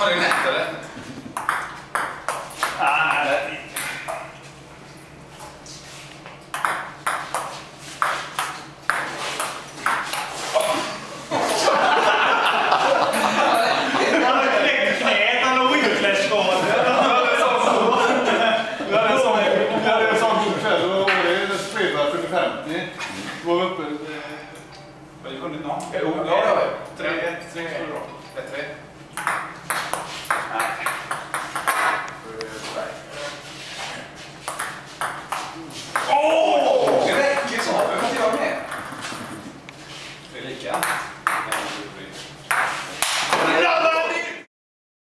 Har det lätt eller? Ah, nej. Var det fredag 50. Var vi uppe... Har vi vunnit någon? Jo, det har vi. Tre, ett, tre. Ett, tre. Åh! Det räcker så, behöver inte jag med. Det är lika.